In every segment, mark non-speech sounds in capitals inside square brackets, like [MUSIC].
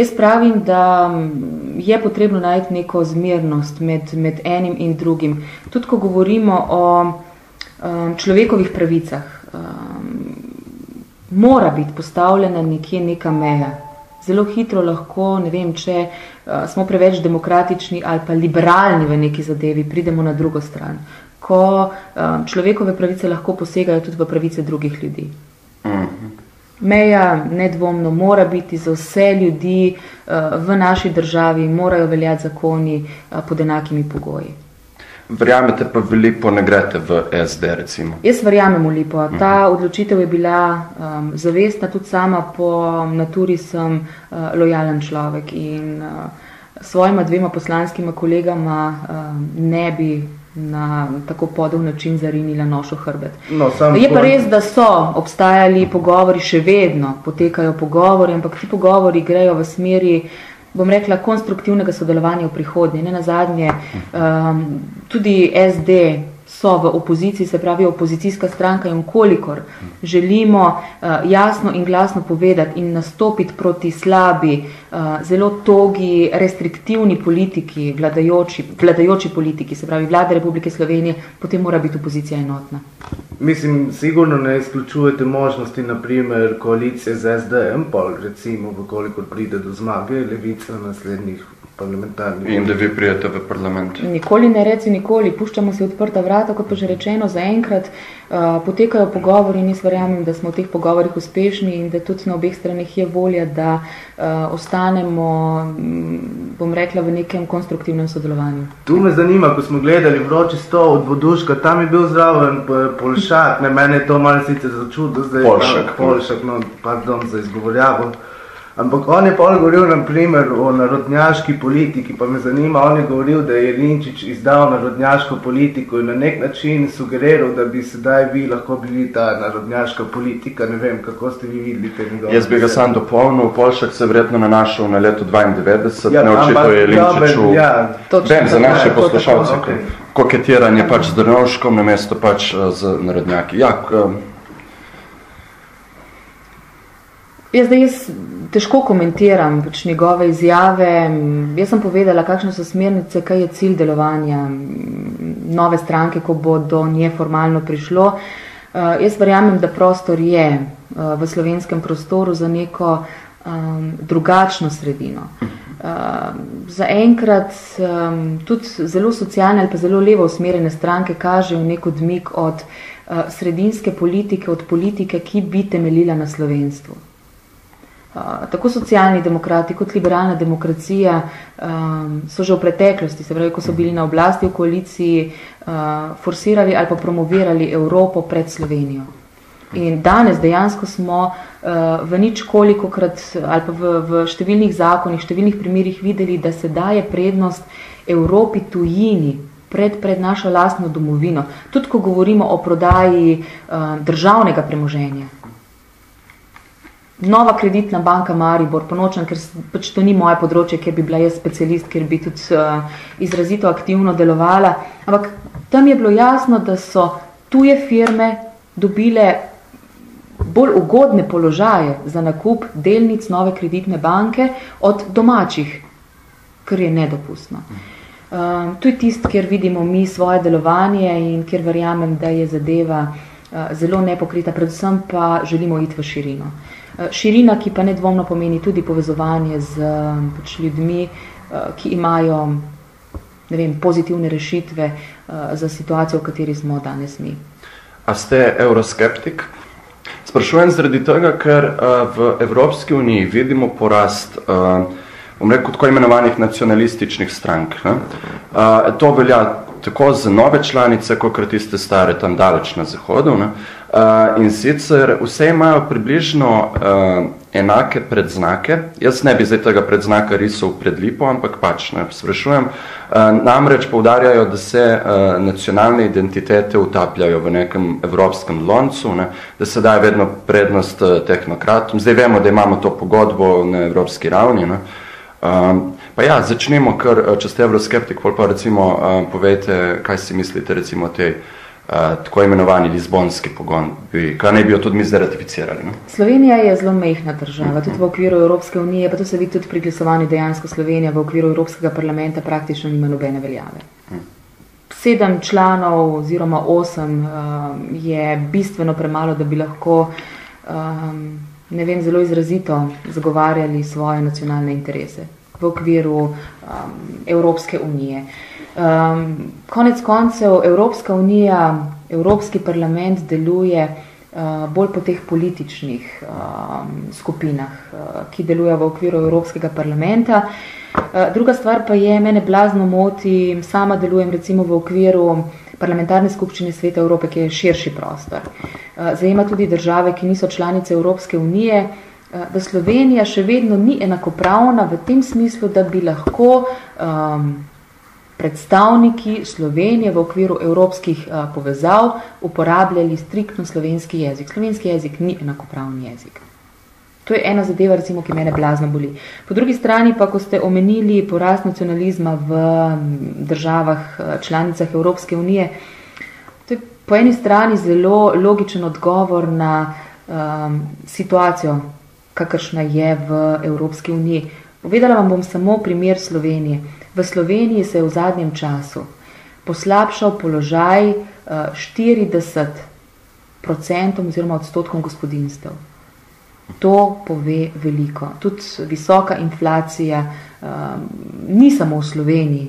Jaz pravim, da je potrebno najti neko zmernost med, med enim in drugim. Tudi, ko govorimo o um, človekovih pravicah, um, mora biti postavljena nekje neka meja. Zelo hitro lahko, ne vem, če uh, smo preveč demokratični ali pa liberalni v neki zadevi, pridemo na drugo stran, ko um, človekove pravice lahko posegajo tudi v pravice drugih ljudi. Uh. -huh. Meja nedvomno mora biti za vse ljudi uh, v naši državi, morajo veljati zakoni uh, pod enakimi pogoji. Verjamete pa veliko ne grete v SD, recimo? Jaz verjamem v Lipo. Ta uh -huh. odločitev je bila um, zavestna, tudi sama po naturi sem uh, lojalen človek in uh, svojima dvema poslanskima kolegama uh, ne bi na tako podov način zarinila nošo hrbet. No, je pa res, da so obstajali pogovori, še vedno potekajo pogovori, ampak ti pogovori grejo v smeri bom rekla, konstruktivnega sodelovanja v prihodnje. Ne na zadnje, um, tudi SD so v opoziciji, se pravi opozicijska stranka in kolikor želimo uh, jasno in glasno povedati in nastopiti proti slabi, uh, zelo togi, restriktivni politiki, vladajoči, vladajoči politiki, se pravi vlade Republike Slovenije, potem mora biti opozicija enotna. Mislim, sigurno ne izključujete možnosti, naprimer, koalicije z SDM, pa recimo, vkolikor pride do zmage, levice na naslednjih parlamentarnih. In da vi prijete v parlament. Nikoli ne reci nikoli, puščamo se odprta vrata, kot pa že rečeno, zaenkrat uh, potekajo pogovori in jaz verjamem, da smo v teh pogovorih uspešni in da tudi na obeh stranih je volja, da uh, ostanemo, bom rekla, v nekem konstruktivnem sodelovanju. Tu me zanima, ko smo gledali vroči sto od voduška, tam je bil zraven Polšak, ne, mene je to malo sicer začudo, zdaj Polšak, Polšak, no, pardon za izgovorjavo. Ampak on je pol govoril na primer o narodnjaški politiki, pa me zanima, on je govoril, da je Linčič izdal narodnjaško politiko in na nek način sugeriral, da bi sedaj vi lahko bili ta narodnjaška politika, ne vem, kako ste vi videli te njegove Jaz bi ga sam dopolnil, Polšak se verjetno nanašal na leto 92, ja, ne očito je Linčiču, ja, vem, za naše poslušalce, okay. koketiranje pač z Drnovškom, na mesto pač eh, z narodnjaki. Ja, Jaz zdaj jaz težko komentiram pač njegove izjave. Jaz sem povedala, kakšne so smernice, kaj je cilj delovanja nove stranke, ko bo do nje formalno prišlo. Uh, jaz verjamem, da prostor je uh, v slovenskem prostoru za neko um, drugačno sredino. Uh, za enkrat um, tudi zelo socialne ali pa zelo levo usmerjene stranke kažejo nek odmik od uh, sredinske politike, od politike, ki bi temeljila na slovenstvu tako socialni demokrati kot liberalna demokracija um, so že v preteklosti, se pravi, ko so bili na oblasti v koaliciji, uh, forsirali ali pa promovirali Evropo pred Slovenijo. In danes dejansko smo uh, v nič kolikokrat ali pa v, v številnih zakonih, številnih primerih videli, da se daje prednost Evropi tujini pred, pred našo lastno domovino. Tudi ko govorimo o prodaji uh, državnega premoženja nova kreditna banka Maribor, ponočam, ker pač to ni moje področje, ker bi bila jaz specialist, ker bi tudi uh, izrazito aktivno delovala. Ampak tam je bilo jasno, da so tuje firme dobile bolj ugodne položaje za nakup delnic nove kreditne banke od domačih, kar je nedopustno. Uh, to je tist, kjer vidimo mi svoje delovanje in kjer verjamem, da je zadeva uh, zelo nepokrita, predvsem pa želimo iti v širino. Uh, širina, ki pa nedvomno pomeni tudi povezovanje z pač ljudmi, eh, ki imajo vem, pozitivne rešitve eh, za situacijo, v kateri smo danes mi. A ste euroskeptik? Sprašujem zaradi tega, ker v Evropski uniji vidimo porast bom rekel, tako imenovanih nacionalističnih strank. Ne? To velja tako za nove članice, kot tiste stare tam daleč na zahodu. Ne? Uh, in sicer vse imajo približno uh, enake predznake. Jaz ne bi zdaj tega predznaka risal pred lipo, ampak pač ne sprašujem. Uh, namreč poudarjajo, da se uh, nacionalne identitete utapljajo v nekem evropskem loncu, ne? da se daje vedno prednost uh, tehnokratom. Zdaj vemo, da imamo to pogodbo na evropski ravni. Ne? Um, pa ja, začnemo, ker če ste evroskeptik, pa recimo uh, povejte, kaj si mislite recimo o tej uh, tako imenovani Lizbonski pogon, bi, kaj naj bi jo tudi mi zdaj ratificirali? Ne? Slovenija je zelo mehna država, tudi v okviru Evropske unije, pa to se vidi tudi pri glasovanju dejansko Slovenija v okviru Evropskega parlamenta praktično nima nobene veljave. Sedem članov oziroma osem um, je bistveno premalo, da bi lahko um, ne vem, zelo izrazito zagovarjali svoje nacionalne interese v okviru um, Evropske unije. Um, konec koncev Evropska unija, Evropski parlament deluje bolj po teh političnih um, skupinah, uh, ki delujejo v okviru Evropskega parlamenta. Uh, druga stvar pa je, mene blazno moti, sama delujem recimo v okviru parlamentarne skupščine Sveta Evrope, ki je širši prostor. Zajema tudi države, ki niso članice Evropske unije, da Slovenija še vedno ni enakopravna v tem smislu, da bi lahko um, predstavniki Slovenije v okviru evropskih a, povezav uporabljali striktno slovenski jezik. Slovenski jezik ni enakopravni jezik. To je ena zadeva, recimo, ki mene blazno boli. Po drugi strani pa, ko ste omenili porast nacionalizma v državah članicah Evropske unije, to je po eni strani zelo logičen odgovor na um, situacijo, kakršna je v Evropski uniji. Povedala vam bom samo primer Slovenije. V Sloveniji se je v zadnjem času poslabšal položaj 40 eh, oziroma odstotkom gospodinstev. To pove veliko. Tudi visoka inflacija um, ni samo v Sloveniji,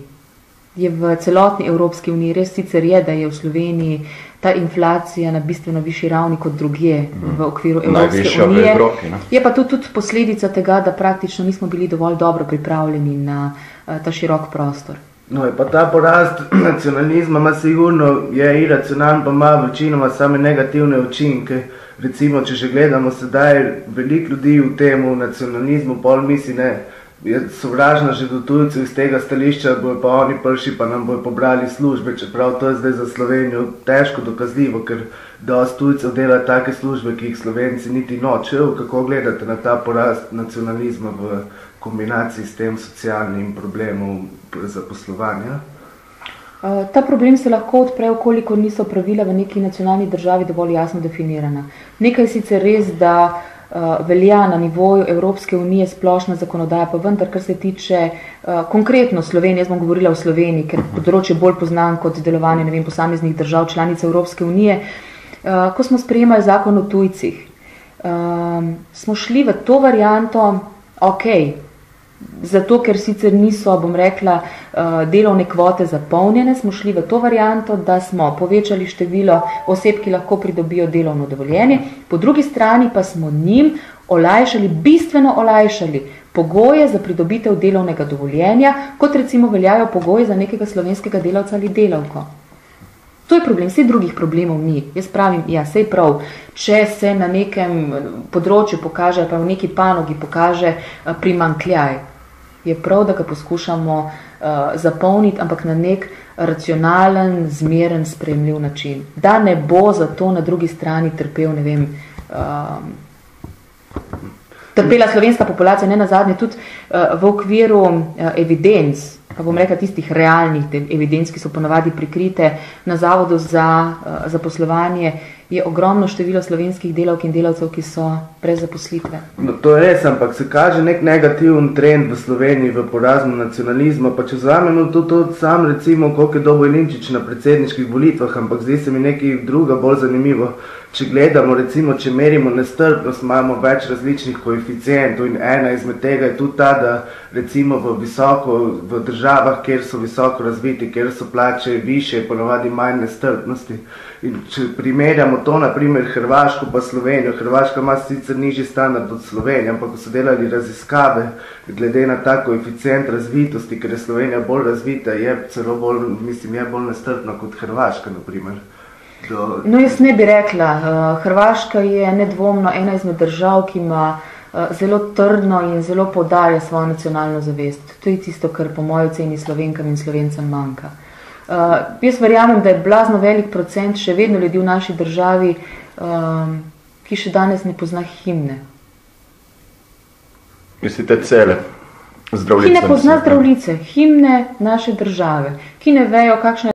je v celotni Evropski uniji. Res sicer je, da je v Sloveniji ta inflacija na bistveno višji ravni kot drugje v mhm. okviru Evropske unije. Evropi, je pa to tudi posledica tega, da praktično nismo bili dovolj dobro pripravljeni na uh, ta širok prostor. No, pa ta porast [CLEARS THROAT] nacionalizma ima sigurno, je iracionalen, pa ima večinoma same negativne učinke. Recimo, če že gledamo sedaj, veliko ljudi v tem nacionalizmu, pol misli, ne, je sovražna že do tujcev iz tega stališča, bojo pa oni prši, pa nam bojo pobrali službe, čeprav to je zdaj za Slovenijo težko dokazljivo, ker dosti tujcev dela take službe, ki jih Slovenci niti nočejo. Kako gledate na ta porast nacionalizma v kombinaciji s tem socialnim problemom zaposlovanja? Ta problem se lahko odpre, koliko niso pravila v neki nacionalni državi dovolj jasno definirana. Nekaj sicer res, da uh, velja na nivoju Evropske unije splošna zakonodaja, pa vendar, kar se tiče uh, konkretno Slovenije, jaz bom govorila o Sloveniji, ker področje bolj poznam kot delovanje ne vem, posameznih držav članic Evropske unije, uh, ko smo sprejemali zakon o tujcih, smo šli v to varianto, ok, zato ker sicer niso, bom rekla, eh, delovne kvote zapolnjene, smo šli v to varianto, da smo povečali število oseb, ki lahko pridobijo delovno dovoljenje, po drugi strani pa smo njim olajšali, bistveno olajšali pogoje za pridobitev delovnega dovoljenja, kot recimo veljajo pogoje za nekega slovenskega delavca ali delavko. To je problem, vse drugih problemov ni. Jaz pravim, ja, sej prav, če se na nekem področju pokaže, pa v neki panogi pokaže eh, primankljaj, je prav, da ga poskušamo uh, zapolniti, ampak na nek racionalen, zmeren, spremljiv način. Da ne bo zato na drugi strani trpel, ne vem, uh, trpela slovenska populacija, ne na zadnje, tudi uh, v okviru uh, evidenc, pa bom rekla tistih realnih evidenc, ki so ponovadi prikrite na Zavodu za uh, zaposlovanje, je ogromno število slovenskih delavk in delavcev, ki so brez zaposlitve. No, to je res, ampak se kaže nek negativen trend v Sloveniji v porazmu nacionalizma, pa če vzamemo to, to sam recimo, koliko je dobo Ilinčič na predsedniških volitvah, ampak zdi se mi nekaj druga bolj zanimivo. Če gledamo, recimo, če merimo nestrpnost, imamo več različnih koeficientov in ena izmed tega je tudi ta, da recimo v, visoko, v državah, kjer so visoko razviti, kjer so plače više, ponovadi manj nestrpnosti. In če primerjamo to, naprimer Hrvaško pa Slovenijo, Hrvaška ima sicer nižji standard od Slovenije, ampak ko so delali raziskave, glede na ta koeficient razvitosti, ker je Slovenija bolj razvita, je celo bolj, mislim, je bolj nestrpna kot Hrvaška, naprimer. Do... No, jaz ne bi rekla. Uh, Hrvaška je nedvomno ena izmed držav, ki ima uh, zelo trdno in zelo podarja svojo nacionalno zavest. To je tisto, kar po mojo ceni slovenkam in slovencem manjka. Uh, jaz verjamem, da je blazno velik procent še vedno ljudi v naši državi, um, ki še danes ne pozna himne. Mislite cele zdravljice? Ki ne pozna zdravljice, himne naše države, ki ne vejo, kakšna